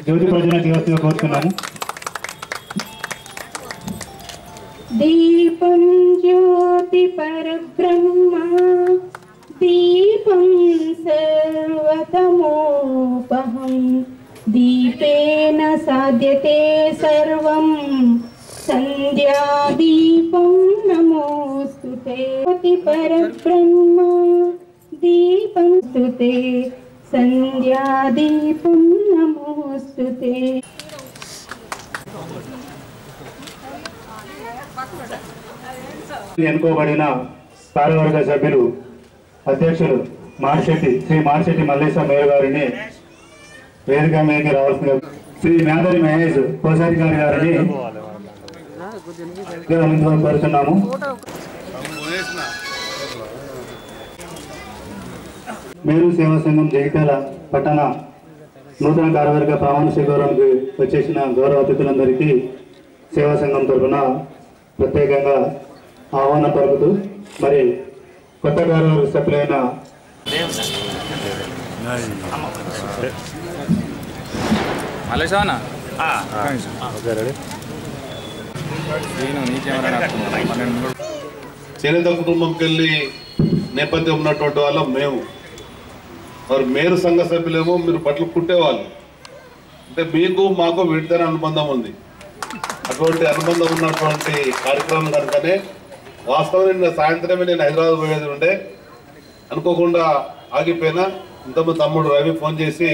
జ్యోతి ప్రజలను దివస్గా కోరుతున్నాము దీపం జ్యోతి పరబ్రహ్మ దీపం సర్వతమోపహం దీపేన సాధ్యతే సర్వం. సంధ్యాదీపం నమోస్తుతే జ్యోతి పరబ్రహ్మ దీపం స్తుతే సంధ్యాదీపం నమోస్తుతే ఎన్నుకోబడిన కార్యవర్గ సభ్యులు అధ్యక్షులు మార్శెట్టి శ్రీ మార్శెట్టి మల్లేశ్వర మేయర్ గారిని వేదిక మీదకి రావాల్సిన శ్రీ మేదరి మహేష్ కోశాధికారి గారిని గమనించడం మేరు సేవా సంఘం జగిత్యాల పట్టణ నూతన కార్యవర్గ ప్రమాణ స్వీకారానికి వచ్చేసిన గౌరవ అతిథులందరికీ సేవా సంఘం తరఫున ప్రత్యేకంగా ఆహ్వానం పలుకుతూ మరి కొత్త కార్యవర్గ సభ్యులైన చేనేత కుటుంబంకి వెళ్ళి నేపథ్యం ఉన్నటువంటి వాళ్ళం మేము. మరి మేరు సంఘ సభ్యులేమో మీరు బట్టలు కుట్టేవాళ్ళు. అంటే మీకు మాకు వీటితోనే అనుబంధం ఉంది. అటువంటి అనుబంధం ఉన్నటువంటి కార్యక్రమం కనుకనే వాస్తవం నిన్న సాయంత్రమే నేను హైదరాబాద్ పోయేది ఉండే. అనుకోకుండా ఆగిపోయినా ఇంతమంది తమ్ముడు రవి ఫోన్ చేసి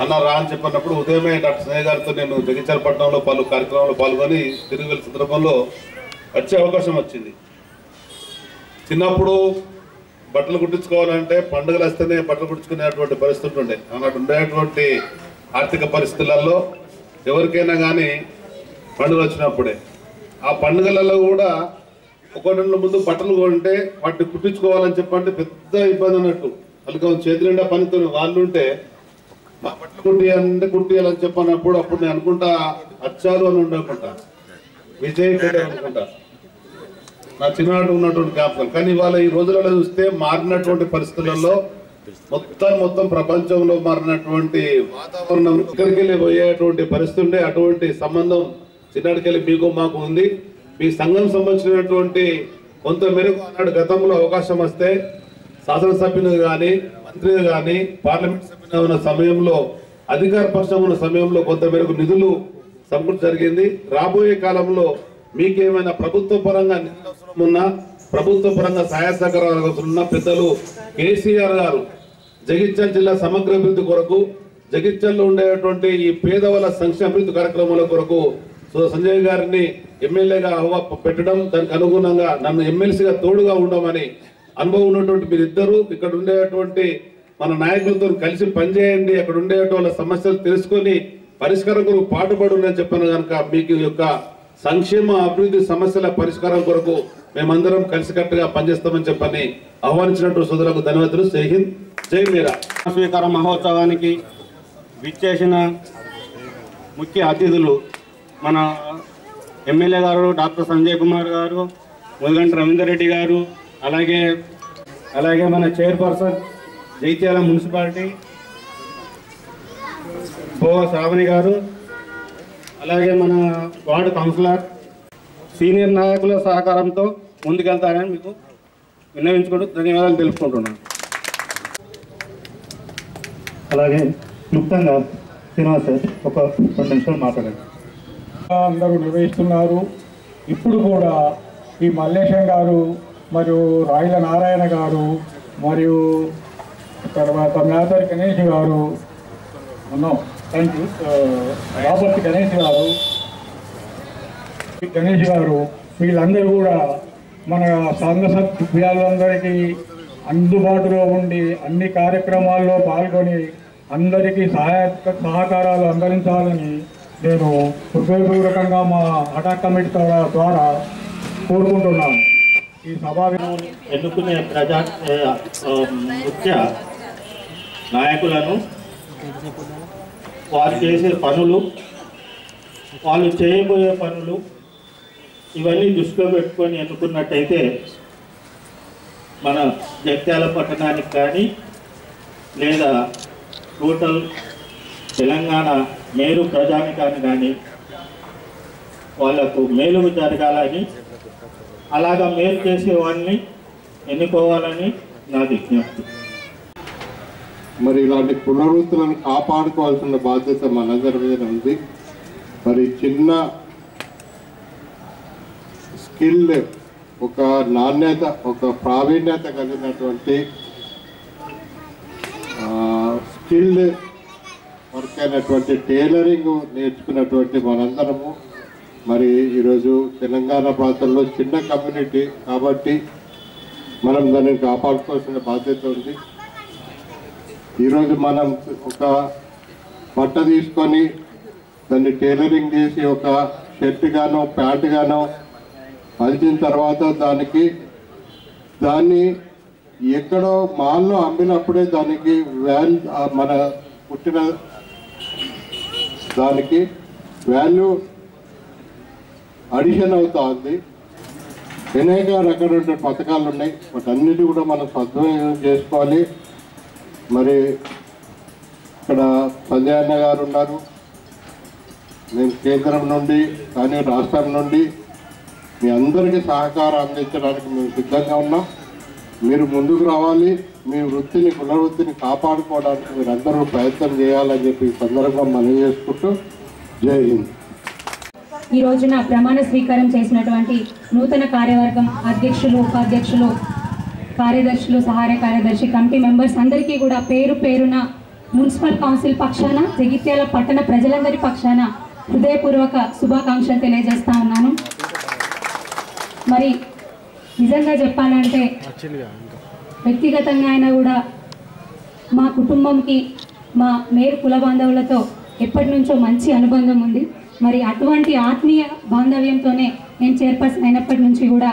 అన్న రా అని చెప్పినప్పుడు ఉదయమే డాక్టర్ స్నేహ గారితో నేను జగిత్యాలపట్నంలో పలు కార్యక్రమంలో పాల్గొని తిరిగి వెళ్ళిన సందర్భంలో వచ్చే అవకాశం వచ్చింది. చిన్నప్పుడు బట్టలు కుట్టించుకోవాలంటే పండుగలు వస్తేనే బట్టలు కుట్టించుకునేటువంటి పరిస్థితులు ఉండే. అన్నట్టు ఉండేటువంటి ఆర్థిక పరిస్థితులలో ఎవరికైనా కానీ పండుగలు వచ్చినప్పుడే. ఆ పండుగలలో కూడా ఒక నెలల ముందు బట్టలు కొంటే వాటిని కుట్టించుకోవాలని చెప్పంటే పెద్ద ఇబ్బంది అన్నట్టు. అందుకే చేతి నిండా పనితో వాళ్ళు ఉంటే మా బట్టలు కుట్టియాలంటే కుట్టియాలని చెప్పినప్పుడు అప్పుడు నేను అనుకుంటా అచ్చాలు అని ఉండకుంటా. విజయ్ అనుకుంటా. నా చిన్ననాడు ఉన్నటువంటి జ్ఞాపకం కానీ ఇవాళ ఈ రోజులలో చూస్తే మారినటువంటి పరిస్థితులలో మొత్తం మొత్తం ప్రపంచంలో మారినటువంటి వాతావరణం ఇక్కడికి వెళ్ళి పోయేటువంటి పరిస్థితి ఉండే అటువంటి సంబంధం చిన్నటికెళ్ళి మీకు మాకు ఉంది. మీ సంఘం సంబంధించినటువంటి కొంత మేరకు ఆనాడు గతంలో అవకాశం వస్తే శాసనసభ్యులు కానీ మంత్రిని కానీ పార్లమెంట్ సభ్యులు ఉన్న సమయంలో అధికార పక్షం ఉన్న సమయంలో కొంత మేరకు నిధులు సమకూర్చ జరిగింది. రాబోయే కాలంలో మీకేమైనా ప్రభుత్వ పరంగా నిధులు అవసరం మొన్న ప్రభుత్వ పరంగా సహాయ సహకారాలు అవసరం పెద్దలు కేసీఆర్ గారు జగిత్యాల జిల్లా సమగ్ర అభివృద్ధి కొరకు జగిత్యాలలో ఉండేటువంటి ఈ పేదవాళ్ళ సంక్షేమ అభివృద్ధి కార్యక్రమాల కొరకు సో సంజయ్ గారిని ఎమ్మెల్యేగా హోదా పెట్టడం దానికి అనుగుణంగా నన్ను ఎమ్మెల్సీగా తోడుగా ఉండమని అనుభవం ఉన్నటువంటి మీరిద్దరూ ఇక్కడ ఉండేటువంటి మన నాయకులతో కలిసి పనిచేయండి అక్కడ ఉండేటువంటి సమస్యలు తెలుసుకొని పరిష్కారం కొరకు పాటుపడునని చెప్పాను కనుక మీకు యొక్క సంక్షేమ అభివృద్ధి సమస్యల పరిష్కారం కొరకు మేమందరం కలిసికట్టుగా పనిచేస్తామని చెప్పని ఆహ్వానించినట్టు సోదరులకు ధన్యవాదాలు. జై హింద్ జై మీరా. స్వీకార మహోత్సవానికి విచ్చేసిన ముఖ్య అతిథులు మన ఎమ్మెల్యే గారు డాక్టర్ సంజయ్ కుమార్ గారు ముదిగంటి రవీందర్ రెడ్డి గారు అలాగే అలాగే మన చైర్పర్సన్ జైత్యాల మున్సిపాలిటీ గోవా శ్రావణి గారు అలాగే మన వార్డు కౌన్సిలర్ సీనియర్ నాయకుల సహకారంతో ముందుకెళ్తారని మీకు విన్నవించుకుంటూ ధన్యవాదాలు తెలుపుకుంటున్నాను. అలాగే క్లుప్తంగా శ్రీనివాస్ సార్ ఒక రెండు నిమిషాలు మాట్లాడండి. అందరూ నిర్వహిస్తున్నారు. ఇప్పుడు కూడా ఈ మల్లేశం గారు మరియు రాయల నారాయణ గారు మరియు తర్వాత మేదరి గణేష్ గారు no thank you Robert Ganesh గారు గణేష్ గారు వీళ్ళందరూ కూడా మన సంఘ సభ్యులందరికీ అందుబాటులో ఉండి అన్ని కార్యక్రమాల్లో పాల్గొని అందరికీ సహాయ సహకారాలు అందించాలని నేను హృదయపూర్వకంగా మా హఠా కమిటీ ద్వారా ద్వారా కోరుకుంటున్నాను. ఈ సభా ఎన్నుకునే ప్రజా ముఖ్య నాయకులను వారు చేసే పనులు వాళ్ళు చేయబోయే పనులు ఇవన్నీ దృష్టిలో పెట్టుకొని ఎన్నుకున్నట్టయితే మన జగిత్యాల పట్టణానికి కానీ లేదా టోటల్ తెలంగాణ మేలు ప్రజానికాన్ని కానీ వాళ్ళకు మేలు జరగాలని అలాగా మేలు చేసే వాడిని ఎన్నుకోవాలని నా విజ్ఞప్తి. మరి ఇలాంటి పునరుద్ధరణను కాపాడుకోవాల్సిన బాధ్యత మనందరి మీద ఉంది. మరి చిన్న స్కిల్ ఒక నాణ్యత ఒక ప్రావీణ్యత కలిగినటువంటి స్కిల్డ్ వర్క్ అయినటువంటి టైలరింగ్ నేర్చుకున్నటువంటి మనందరము. మరి ఈరోజు తెలంగాణ ప్రాంతంలో చిన్న కమ్యూనిటీ కాబట్టి మనం దాన్ని కాపాడుకోవాల్సిన బాధ్యత ఉంది. ఈరోజు మనం ఒక బట్ట తీసుకొని దాన్ని టైలరింగ్ చేసి ఒక షర్ట్ గానో ప్యాంట్ గానో మలిచిన తర్వాత దానికి దాన్ని ఎక్కడో మాల్లో అమ్మినప్పుడే దానికి వ్యాన్ మన పుట్టిన దానికి వాల్యూ అడిషన్ అవుతా ఉంది. అనేక రకాల పథకాలు ఉన్నాయి. వాటన్నిటి కూడా మనం సద్వినియోగం చేసుకోవాలి. మరి ఇక్కడ సంజయ్ అన్న గారు ఉన్నారు. మేము కేంద్రం నుండి కానీ రాష్ట్రం నుండి మీ అందరికీ సహకారం అందించడానికి మేము సిద్ధంగా ఉన్నాం. మీరు ముందుకు రావాలి. మీ వృత్తిని పునర్వృత్తిని కాపాడుకోవడానికి మీరు అందరూ ప్రయత్నం చేయాలని చెప్పి ఈ సందర్భంగా మనవి చేసుకుంటూ జై హింద్. ఈ రోజున ప్రమాణ స్వీకారం చేసినటువంటి నూతన కార్యవర్గం అధ్యక్షులు ఉపాధ్యక్షులు కార్యదర్శులు సహాయ కార్యదర్శి కమిటీ మెంబర్స్ అందరికీ కూడా పేరు పేరున మున్సిపల్ కౌన్సిల్ పక్షాన జగిత్యాల పట్టణ ప్రజలందరి పక్షాన హృదయపూర్వక శుభాకాంక్షలు తెలియజేస్తా ఉన్నాను. మరి నిజంగా చెప్పాలంటే వ్యక్తిగతంగా అయినా కూడా మా కుటుంబంకి మా మేరు కుల బాంధవులతో ఎప్పటి నుంచో మంచి అనుబంధం ఉంది. మరి అటువంటి ఆత్మీయ బాంధవ్యంతోనే నేను చైర్పర్సన్ అయినప్పటి నుంచి కూడా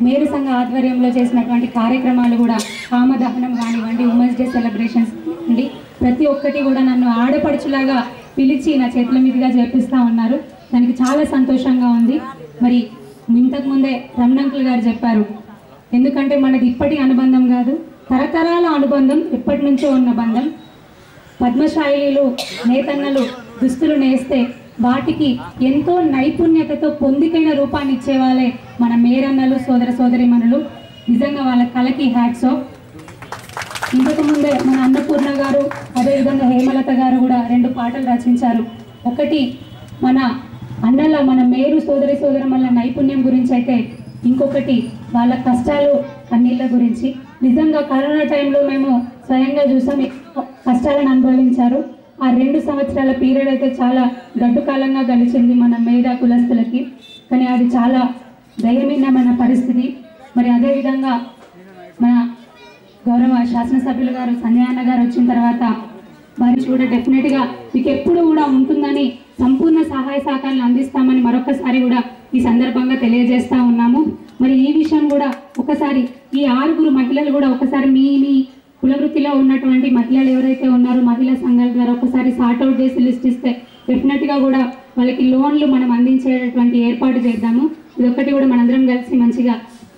మేరు సంఘ ఆధ్వర్యంలో చేసినటువంటి కార్యక్రమాలు కూడా కామదహనం కానివ్వండి ఉమెన్స్ డే సెలబ్రేషన్స్ కానివ్వండి ప్రతి ఒక్కటి కూడా నన్ను ఆడపడుచులాగా పిలిచి నా చేతుల మీదుగా చేపిస్తూ ఉన్నారు. దానికి చాలా సంతోషంగా ఉంది. మరి ఇంతకు ముందే రమణంకుల్ గారు చెప్పారు ఎందుకంటే మనది ఇప్పటి అనుబంధం కాదు తరతరాల అనుబంధం ఎప్పటి నుంచో ఉన్న బంధం. పద్మశాయిలు నేతన్నలు దుస్తులు నేస్తే వాటికి ఎంతో నైపుణ్యతతో పొందికైన రూపాన్ని ఇచ్చేవాళ్ళే మన మేరన్నలు సోదర సోదరిమణులు. నిజంగా వాళ్ళ కళకి హ్యాట్స్ ఆఫ్ ఇంతకు ముందే మన అన్నపూర్ణ గారు అదేవిధంగా హేమలత గారు కూడా రెండు పాటలు రచించారు. ఒకటి మన అన్నల మన మేరు సోదరి సోదరమల్ల నైపుణ్యం గురించి అయితే ఇంకొకటి వాళ్ళ కష్టాలు అన్నిళ్ళ గురించి. నిజంగా కరోనా టైంలో మేము స్వయంగా చూసాం కష్టాలను అనుభవించారు. ఆ రెండు సంవత్సరాల పీరియడ్ అయితే చాలా గడ్డుకాలంగా గడిచింది మన మేధా కులస్తులకి. కానీ అది చాలా దయమీనమైన పరిస్థితి. మరి అదేవిధంగా మన గౌరవ శాసనసభ్యులు గారు సంజయ్ గారు వచ్చిన తర్వాత వారి కూడా డెఫినెట్గా మీకు ఎప్పుడు కూడా ఉంటుందని సంపూర్ణ సహాయ సహకారాలు అందిస్తామని మరొకసారి కూడా ఈ సందర్భంగా తెలియజేస్తా ఉన్నాము. మరి ఈ విషయం కూడా ఒకసారి ఈ ఆరుగురు మహిళలు కూడా ఒకసారి మీ మీ కులవృత్తిలో ఉన్నటువంటి మహిళలు ఎవరైతే ఉన్నారో మహిళా సంఘాల ద్వారా ఒకసారి సార్ట్అవుట్ చేసి లిస్ట్ ఇస్తే డెఫినెట్గా కూడా వాళ్ళకి లోన్లు మనం అందించేటటువంటి ఏర్పాటు చేద్దాము. ఇదొక్కటి కూడా మనందరం కలిసి మంచిగా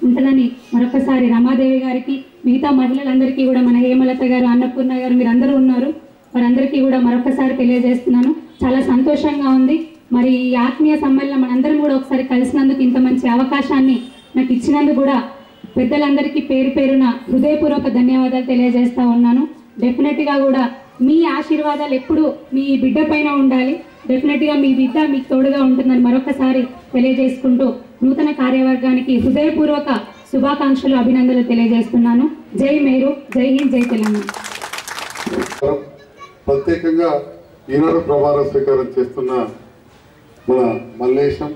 ఉంటుందని మరొకసారి రమాదేవి గారికి మిగతా మహిళలందరికీ కూడా మన హేమలత గారు అన్నపూర్ణ గారు మీరందరూ ఉన్నారు. వారందరికీ కూడా మరొకసారి తెలియజేస్తున్నాను. చాలా సంతోషంగా ఉంది. మరి ఈ ఆత్మీయ సమ్మేళనం మనందరం కూడా ఒకసారి కలిసినందుకు ఇంత మంచి అవకాశాన్ని నాకు ఇచ్చినందుకు కూడా పెద్దలందరికీ పేరు పేరున హృదయపూర్వక ధన్యవాదాలు తెలియజేస్తూ ఉన్నాను. డెఫినెట్గా కూడా మీ ఆశీర్వాదాలు ఎప్పుడు మీ బిడ్డ పైన ఉండాలి. డెఫినెట్గా మీ బిడ్డ మీకు తోడుగా ఉంటుందని మరొకసారి తెలియజేసుకుంటూ నూతన కార్యవర్గానికి హృదయపూర్వక శుభాకాంక్షలు అభినందనలు తెలియజేస్తున్నాను. జై మేరు జై హింద్ జై తెలంగాణ. ప్రత్యేకంగా ఈనాడు ప్రమాణ స్వీకారం చేస్తున్న మన మల్లేశం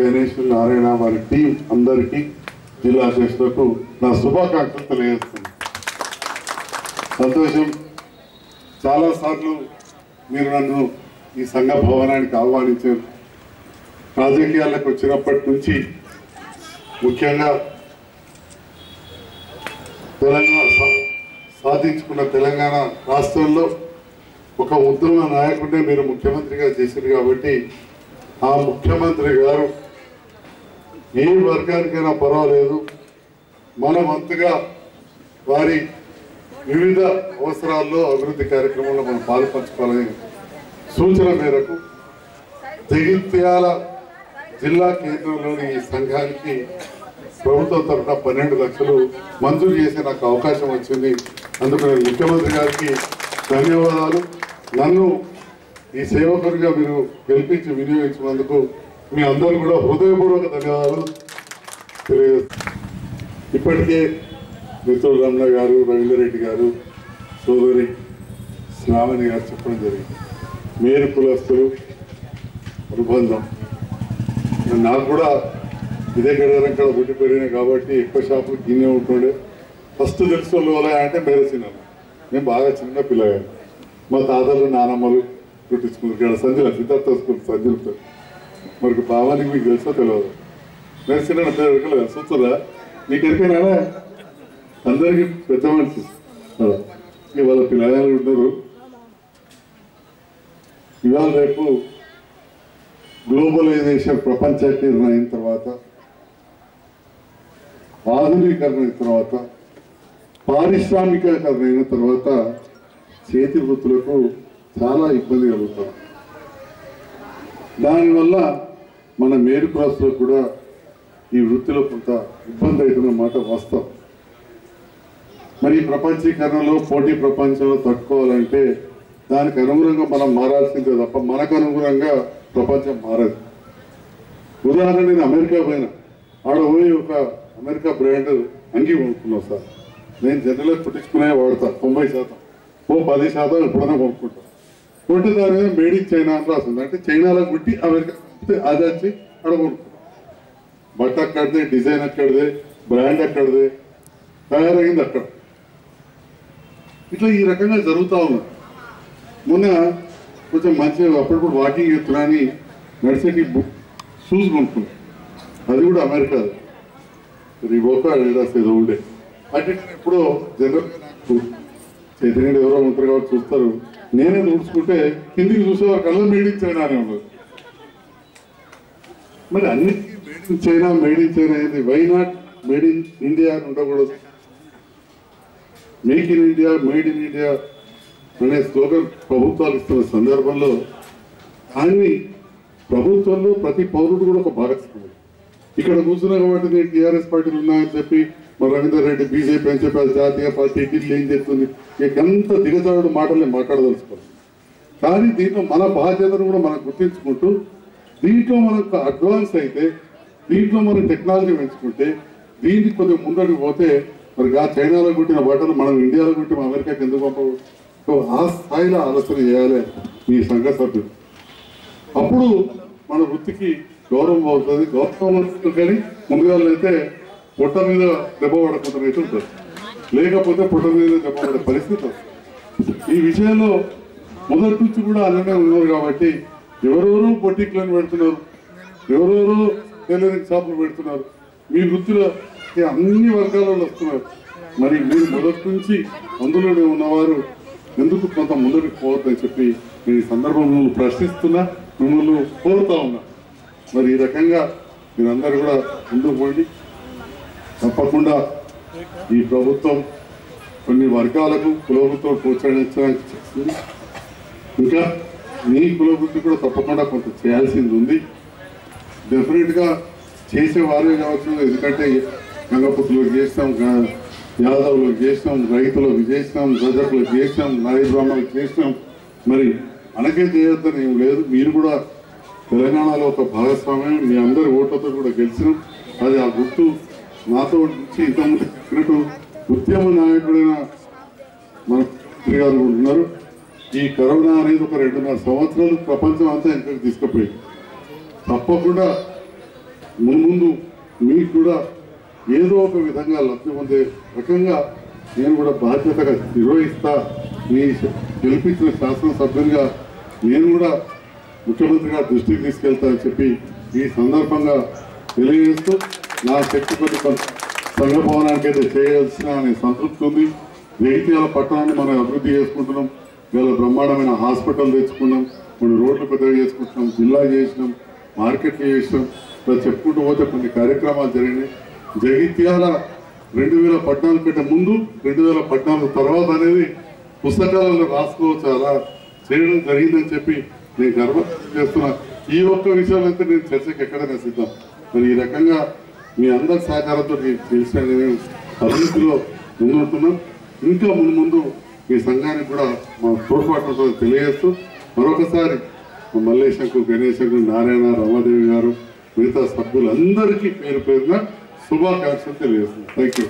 గణేష్ నారాయణ వారి టీం అందరికీ జిల్లా అధ్యక్షులకు నా శుభాకాంక్షలు తెలియజేస్తున్నాను. సంతోషం. చాలాసార్లు మీరు నన్ను ఈ సంఘ భవనానికి ఆహ్వానించారు. రాజకీయాలకు వచ్చినప్పటి నుంచి ముఖ్యంగా తెలంగాణ సా- సాధించుకున్న తెలంగాణ రాష్ట్రంలో ఒక ఉత్తమ నాయకుడే మీరు ముఖ్యమంత్రిగా చేశారు కాబట్టి ఆ ముఖ్యమంత్రి గారు ఏ వర్గానికైనా పర్వాలేదు. మనమంతగా వారి వివిధ అవసరాల్లో అభివృద్ధి కార్యక్రమంలో మనం పాల్పంచుకోవాలని సూచన మేరకు జగిత్యాల జిల్లా కేంద్రంలోని ఈ సంఘానికి ప్రభుత్వం తరఫున పన్నెండు లక్షలు మంజూరు చేసే నాకు అవకాశం వచ్చింది. అందుకు ముఖ్యమంత్రి గారికి ధన్యవాదాలు. నన్ను ఈ సేవకుడిగా మీరు గెలిపించి వినియోగించినందుకు మీ అందరూ కూడా హృదయపూర్వక ధన్యవాదాలు తెలియజేస్తున్నాను. ఇప్పటికే మిత్రుడు రమణ గారు రవీందర్ రెడ్డి గారు సోదరి శ్రావణి గారు చెప్పడం జరిగింది. మేరు కులస్తులు అనుబంధం. నాకు కూడా ఇదే గడవరం ఇక్కడ పుట్టి పెరిగినాయి కాబట్టి ఎక్కువ షాపులు గిన్నె ఉంటుండే. ఫస్ట్ తెలుసుకోవాలి అంటే మేరసినాను నేను బాగా చిన్న పిల్లగాను మా తాతలు నానమ్మలు పుట్టించుకున్నారు ఇక్కడ సంజల సిద్ధార్థ స్కూల్ సంజలు మరి భావానికి మీకు తెలుసో తెలియదు? నేను చిన్న పేరు చూస్తురా ఎరికైనా అందరికీ పెద్ద మనిషి. ఇవాళ పిల్లగాళ్ళు ఉన్నారు. ఇవాళ రేపు గ్లోబలైజేషన్ ప్రపంచీకరణ అయిన తర్వాత ఆధునీకరణ అయిన తర్వాత పారిశ్రామికీకరణ అయిన తర్వాత చేతి వృత్తులకు చాలా ఇబ్బంది కలుగుతాం. దానివల్ల మన మేరు క్లాస్లో కూడా ఈ వృత్తిలో కొంత ఇబ్బంది అవుతున్న మాట వాస్తవం. మరి ఈ ప్రపంచీకరణలో పోటీ ప్రపంచంలో తట్టుకోవాలంటే దానికి అనుగుణంగా మనం మారాల్సిందే తప్ప మనకు అనుగుణంగా ప్రపంచం మారదు. ఉదాహరణ నేను అమెరికా పోయినా. ఆడ పోయి ఒక అమెరికా బ్రాండ్ అంగి కొనుక్కున్నాం సార్. నేను జనరల్గా కుట్టించుకునే వాడతా తొంభై శాతం. ఓ పది శాతం ఎప్పుడైనా కొనుక్కుంటాం. కొంటే దాని మీద మేడ్ ఇన్ చైనా అని రాస్తుంది అంటే చైనాలో కుట్టి అమెరికా అది వచ్చి ఆడ కొనుక్కుంటాం. బట్ట అక్కడిదే డిజైన్ అక్కడిదే బ్రాండ్ అక్కడిదే తయారైంది అక్కడ. ఇట్లా ఈ రకంగా జరుగుతూ ఉంది. మొన్న కొంచెం మంచిగా అప్పుడప్పుడు వాకింగ్ చేస్తున్నా అని నడిచేటి షూస్ కొనుక్కున్నాను అది కూడా అమెరికా రిబోకా అడిడాస్ ఏదో ఉండే. అంటే ఎప్పుడో జనరల్ చైతన్యుడు ఎవరో ఉంటారు కాబట్టి చూస్తారు. నేనే చూసుకుంటే కిందికి చూసేవారు కళ్ళు మేడ్ ఇన్ చైనా అని ఉండదు మరి అన్ని made in China made in China ఏంది? Why not made in India అని ఉండకూడదు. Make in India made in India అనే స్లోగన్ ప్రభుత్వాలు ఇస్తున్న సందర్భంలో దాన్ని ప్రభుత్వంలో ప్రతి పౌరుడు కూడా ఒక భాగస్వామి. ఇక్కడ కూర్చున్నా కాబట్టి నేను టీఆర్ఎస్ పార్టీలు ఉన్నాయని చెప్పి మరి రవీందర్ రెడ్డి బీజేపీ అని చెప్పి అది జాతీయ పార్టీ ఢిల్లీ ఏం చెప్తుంది. ఎంత దిగజారుడు మాటలు నేను మాట్లాడదలుచుకోవాలి. కానీ దీంట్లో మన బాధ్యతను కూడా మనం గుర్తించుకుంటూ దీంట్లో మనకు అడ్వాన్స్ అయితే దీంట్లో మనం టెక్నాలజీ పెంచుకుంటే దీనికి కొద్దిగా ముందడికి పోతే మరి ఆ చైనాలో కుట్టిన బట్టలు మనం ఇండియాలో కుట్టిన అమెరికాకి ఎందుకు పంపవు సో ఆ స్థాయిలో ఆలోచన చేయాలి మీ సంఘ సభ్యులు. అప్పుడు మన వృత్తికి గౌరవం అవుతుంది గౌరవం కానీ ముందుగా అయితే పొట్ట మీద దెబ్బ పడకుండా అయితే ఉంటుంది. లేకపోతే పొట్ట మీద దెబ్బ పడే పరిస్థితి వస్తుంది. ఈ విషయంలో మొదటి నుంచి కూడా అలానే ఉన్నారు కాబట్టి ఎవరెవరు బొటిక్లను పెడుతున్నారు ఎవరెవరు టైలరింగ్ షాపులు పెడుతున్నారు మీ వృత్తిలో అన్ని వర్గాల వస్తున్నారు. మరి మీరు మొదటి నుంచి అందులోనే ఉన్నవారు ఎందుకు కొంత ముందుకు పోవద్దని చెప్పి నేను ఈ సందర్భంలో ప్రశ్నిస్తున్నా మిమ్మల్ని కోరుతా ఉన్నా. మరి ఈ రకంగా మీరందరూ కూడా ముందుకు పోండి. తప్పకుండా ఈ ప్రభుత్వం కొన్ని వర్గాలకు కులవృత్తులు ప్రోత్సహించడానికి చేస్తుంది ఇంకా మీ కులవృత్తి కూడా తప్పకుండా కొంత చేయాల్సింది ఉంది. డెఫినెట్గా చేసేవారే కావచ్చు ఎందుకంటే గంగపుత్రులకు చేసినాం యాదవులు చేస్తాం చేసినాం రైతులకు చేసినాం రజకులకు చేసినాం నాయ చేసినాం. మరి మనకే చేయొద్దని ఏం లేదు. మీరు కూడా తెలంగాణలో ఒక భాగస్వామ్యం మీ అందరి ఓట్లతో కూడా గెలిచినాం. అది ఆ గుర్తు. నాతో నుంచి ఇంతకుముందు చెప్పినట్టు ఉద్యమ నాయకుడైన మన మంత్రి గారు ఉంటున్నారు ఈ కరోనా అనేది ఒక రెండున్నర సంవత్సరాలు ప్రపంచం అంతా వెనకకి తీసుకుపోయింది. తప్పకుండా ముందు మీకు కూడా ఏదో ఒక విధంగా లబ్ధి పొందే రకంగా నేను కూడా బాధ్యతగా నిర్వహిస్తా మీ గెలిపించిన శాసనసభ్యునిగా నేను కూడా ముఖ్యమంత్రిగా దృష్టికి తీసుకెళ్తా అని చెప్పి ఈ సందర్భంగా తెలియజేస్తూ నా శక్తి కొద్ది కొంత సంఘ భవనానికి అయితే చేయాల్సిన సంతృప్తి ఉంది. జగిత్యాల పట్టణాన్ని మనం అభివృద్ధి చేసుకుంటున్నాం. వేళ బ్రహ్మాండమైన హాస్పిటల్ తెచ్చుకున్నాం. కొన్ని రోడ్లు పెద్దగా చేసుకుంటున్నాం. జిల్లా చేసినాం. మార్కెట్లు చేసినాం. ఇలా చెప్పుకుంటూ పోతే కొన్ని కార్యక్రమాలు జరిగినాయి. జగిత్యాల రెండు వేల పద్నాలుగు కంటే ముందు రెండు వేల పద్నాలుగు తర్వాత అనేది పుస్తకాలలో రాసుకోవచ్చు. అలా చేయడం జరిగిందని చెప్పి నేను గర్వ చేస్తున్నా. ఈ ఒక్క విషయాలు అయితే నేను చర్చకి ఎక్కడైనా సిద్ధం. మరి ఈ రకంగా మీ అందరి సహకారంతో తెలిసిన. అభివృద్ధిలో ముందుంటున్నాం ఇంకా ముందు ముందు మీ సంఘానికి కూడా మా తోడ్పాటు తెలియజేస్తూ మరొకసారి మల్లేశంకు గణేశంకు నారాయణ రమాదేవి గారు మిగతా సభ్యులందరికీ పేరు పేరున శుభాకాంక్షలు తెలియజేస్తున్నాను. Thank you